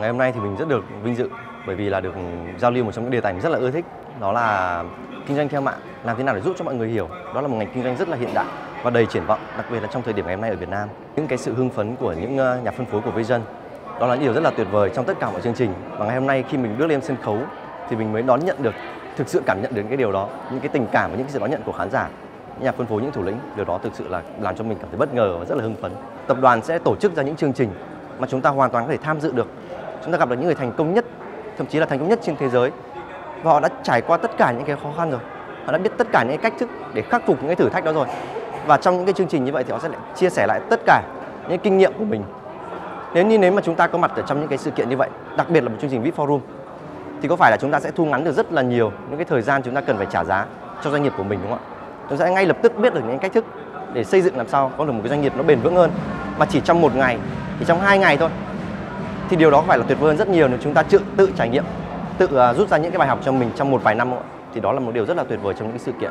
ngày hôm nay thì mình rất được vinh dự bởi vì là được giao lưu một trong những đề tài mình rất là ưa thích, đó là kinh doanh theo mạng làm thế nào để giúp cho mọi người hiểu. Đó là một ngành kinh doanh rất là hiện đại và đầy triển vọng, đặc biệt là trong thời điểm ngày hôm nay ở Việt Nam. Những cái sự hưng phấn của những ờ, nhà phân phối của Vision, đó là điều rất là tuyệt vời trong tất cả mọi chương trình. Và ngày hôm nay khi mình bước lên sân khấu thì mình mới đón nhận được, thực sự cảm nhận được cái điều đó, những cái tình cảm và những cái sự đón nhận của khán giả, những nhà phân phối, những thủ lĩnh. Điều đó thực sự là làm cho mình cảm thấy bất ngờ và rất là hưng phấn. Tập đoàn sẽ tổ chức ra những chương trình mà chúng ta hoàn toàn có thể tham dự được chúng ta gặp được những người thành công nhất, thậm chí là thành công nhất trên thế giới. Và họ đã trải qua tất cả những cái khó khăn rồi. Họ đã biết tất cả những cái cách thức để khắc phục những cái thử thách đó rồi. Và trong những cái chương trình như vậy thì họ sẽ lại chia sẻ lại tất cả những kinh nghiệm của mình. Nếu như, nếu mà chúng ta có mặt ở trong những cái sự kiện như vậy, đặc biệt là một chương trình VIP Forum thì có phải là chúng ta sẽ thu ngắn được rất là nhiều những cái thời gian chúng ta cần phải trả giá cho doanh nghiệp của mình, đúng không ạ? Chúng ta sẽ ngay lập tức biết được những cách thức để xây dựng làm sao có được một cái doanh nghiệp nó bền vững hơn. Mà chỉ trong một ngày, chỉ trong hai ngày thôi thì điều đó phải là tuyệt vời hơn rất nhiều nếu chúng ta tự tự trải nghiệm tự uh, rút ra những cái bài học cho mình trong một vài năm thì đó là một điều rất là tuyệt vời trong những sự kiện.